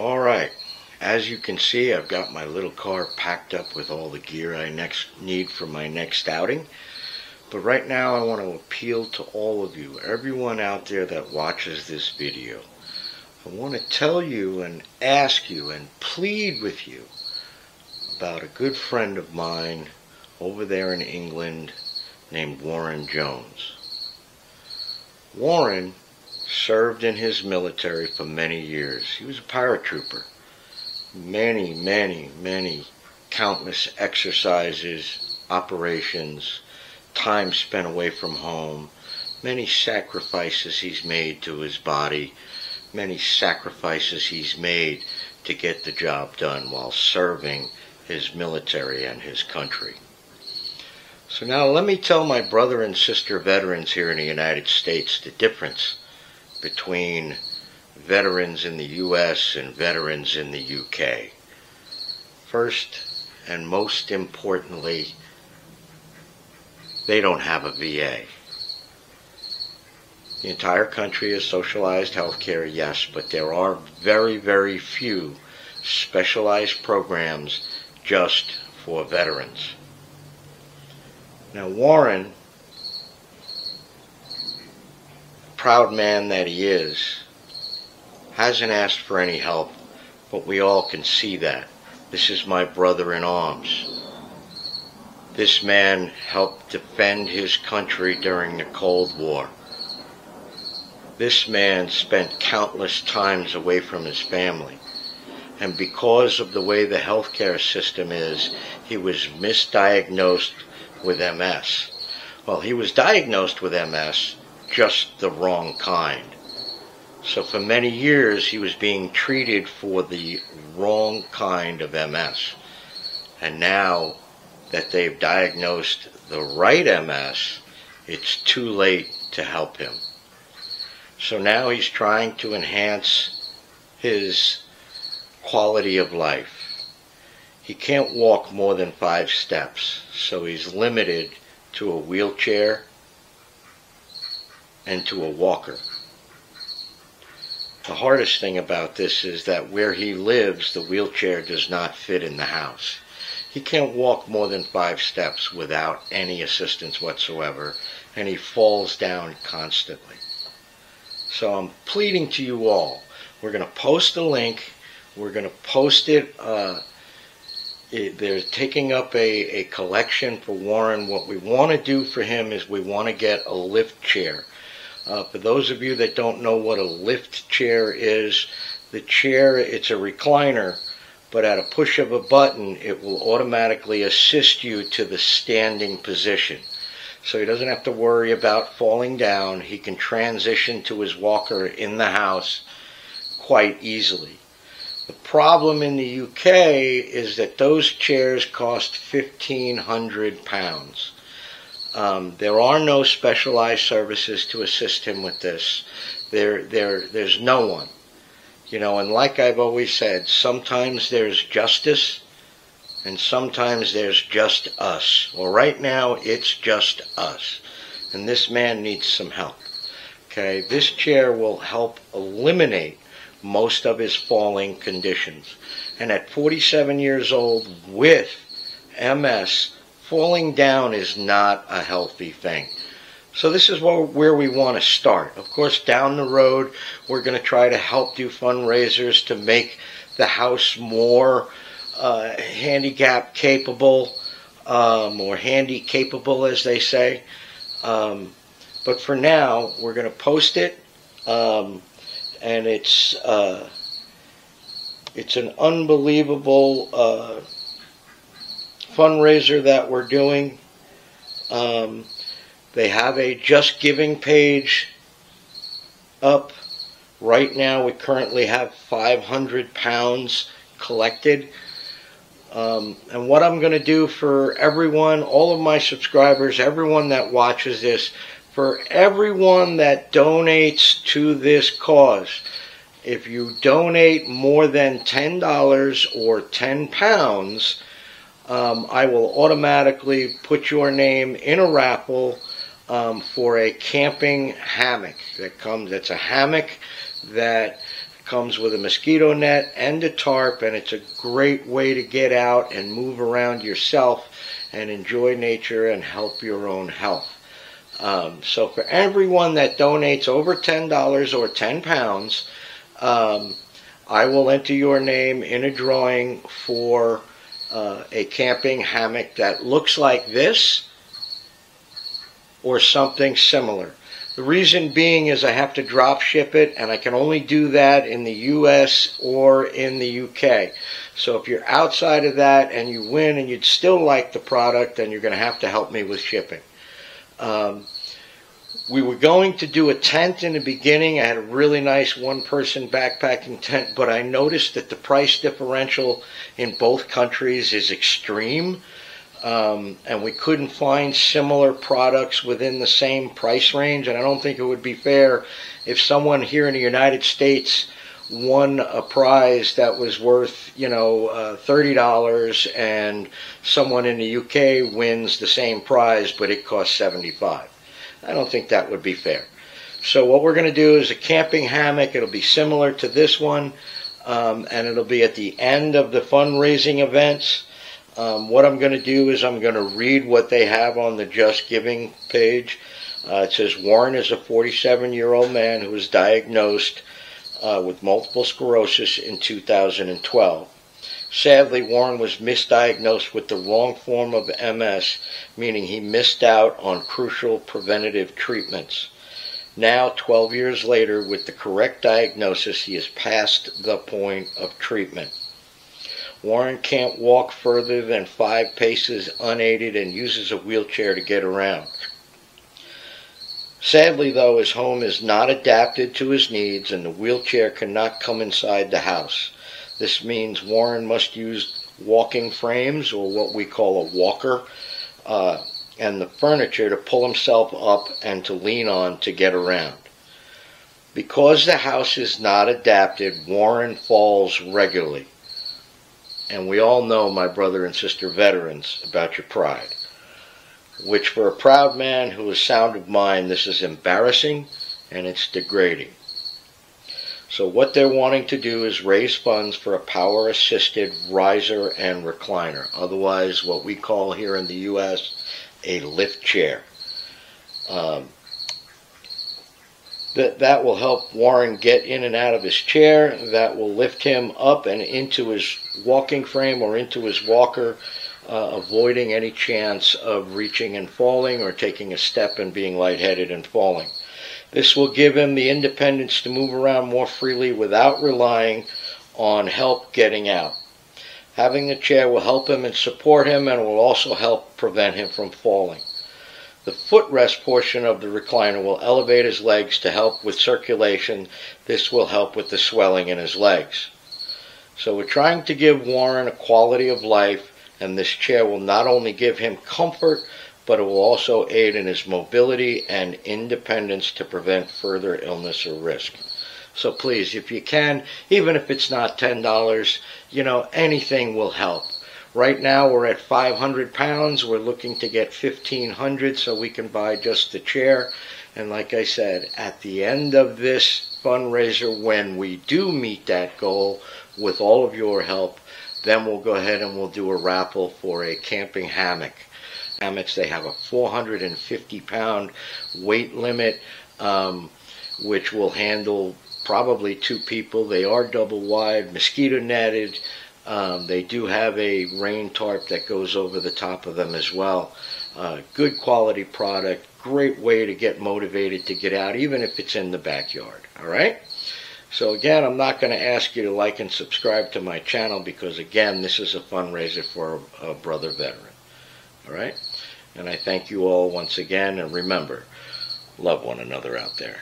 Alright, as you can see I've got my little car packed up with all the gear I next need for my next outing. But right now I want to appeal to all of you, everyone out there that watches this video. I want to tell you and ask you and plead with you about a good friend of mine over there in England named Warren Jones. Warren served in his military for many years. He was a paratrooper. Many, many, many countless exercises, operations, time spent away from home, many sacrifices he's made to his body, many sacrifices he's made to get the job done while serving his military and his country. So now let me tell my brother and sister veterans here in the United States the difference between veterans in the U.S. and veterans in the U.K. First and most importantly, they don't have a VA. The entire country is socialized healthcare, yes, but there are very, very few specialized programs just for veterans. Now, Warren proud man that he is, hasn't asked for any help, but we all can see that. This is my brother in arms. This man helped defend his country during the Cold War. This man spent countless times away from his family. And because of the way the healthcare system is, he was misdiagnosed with MS. Well, he was diagnosed with MS just the wrong kind. So for many years he was being treated for the wrong kind of MS. And now that they've diagnosed the right MS, it's too late to help him. So now he's trying to enhance his quality of life. He can't walk more than five steps, so he's limited to a wheelchair and to a walker. The hardest thing about this is that where he lives, the wheelchair does not fit in the house. He can't walk more than five steps without any assistance whatsoever, and he falls down constantly. So I'm pleading to you all. We're going to post a link. We're going to post it. Uh, it they're taking up a, a collection for Warren. What we want to do for him is we want to get a lift chair. Uh, for those of you that don't know what a lift chair is, the chair, it's a recliner, but at a push of a button, it will automatically assist you to the standing position. So he doesn't have to worry about falling down. He can transition to his walker in the house quite easily. The problem in the UK is that those chairs cost £1,500. Um, there are no specialized services to assist him with this. There, there, there's no one. You know, and like I've always said, sometimes there's justice and sometimes there's just us. Well, right now it's just us. And this man needs some help. Okay, this chair will help eliminate most of his falling conditions. And at 47 years old with MS, falling down is not a healthy thing. So this is where we want to start. Of course, down the road, we're going to try to help do fundraisers to make the house more uh, handicap capable, um, or handy capable, as they say. Um, but for now, we're going to post it, um, and it's uh, it's an unbelievable. Fundraiser that we're doing. Um, they have a Just Giving page up. Right now, we currently have 500 pounds collected. Um, and what I'm going to do for everyone, all of my subscribers, everyone that watches this, for everyone that donates to this cause, if you donate more than $10 or 10 pounds, um, I will automatically put your name in a raffle um, for a camping hammock that comes. It's a hammock that comes with a mosquito net and a tarp, and it's a great way to get out and move around yourself and enjoy nature and help your own health. Um, so for everyone that donates over $10 or 10 pounds, um, I will enter your name in a drawing for uh, a camping hammock that looks like this or something similar. The reason being is I have to drop ship it and I can only do that in the US or in the UK. So if you're outside of that and you win and you'd still like the product, then you're going to have to help me with shipping. Um, we were going to do a tent in the beginning. I had a really nice one person backpacking tent, but I noticed that the price differential in both countries is extreme. Um, and we couldn't find similar products within the same price range. And I don't think it would be fair if someone here in the United States won a prize that was worth, you know, uh, $30 and someone in the UK wins the same prize, but it costs 75 I don't think that would be fair. So what we're going to do is a camping hammock. It'll be similar to this one, um, and it'll be at the end of the fundraising events. Um, what I'm going to do is I'm going to read what they have on the Just Giving page. Uh, it says Warren is a 47 year old man who was diagnosed uh, with multiple sclerosis in 2012. Sadly, Warren was misdiagnosed with the wrong form of MS, meaning he missed out on crucial preventative treatments. Now, 12 years later, with the correct diagnosis, he is past the point of treatment. Warren can't walk further than five paces unaided and uses a wheelchair to get around. Sadly, though, his home is not adapted to his needs and the wheelchair cannot come inside the house. This means Warren must use walking frames or what we call a walker uh, and the furniture to pull himself up and to lean on to get around. Because the house is not adapted, Warren falls regularly. And we all know, my brother and sister veterans, about your pride. Which, for a proud man who is sound of mind, this is embarrassing and it's degrading. So, what they're wanting to do is raise funds for a power assisted riser and recliner, otherwise, what we call here in the U.S. a lift chair. Um, that that will help Warren get in and out of his chair. That will lift him up and into his walking frame or into his walker, uh, avoiding any chance of reaching and falling or taking a step and being lightheaded and falling. This will give him the independence to move around more freely without relying on help getting out. Having the chair will help him and support him and will also help prevent him from falling. The footrest portion of the recliner will elevate his legs to help with circulation. This will help with the swelling in his legs. So we're trying to give Warren a quality of life, and this chair will not only give him comfort, but it will also aid in his mobility and independence to prevent further illness or risk. So please, if you can, even if it's not $10, you know, anything will help. Right now we're at 500 pounds. We're looking to get 1500 so we can buy just the chair. And like I said, at the end of this fundraiser, when we do meet that goal with all of your help, then we'll go ahead and we'll do a raffle for a camping hammock. They have a 450 pound weight limit, um, which will handle probably two people. They are double wide, mosquito netted. Um, they do have a rain tarp that goes over the top of them as well. Uh, good quality product, great way to get motivated to get out, even if it's in the backyard. All right? So again, I'm not going to ask you to like and subscribe to my channel because again, this is a fundraiser for a, a brother veteran. All right? And I thank you all once again, and remember, love one another out there.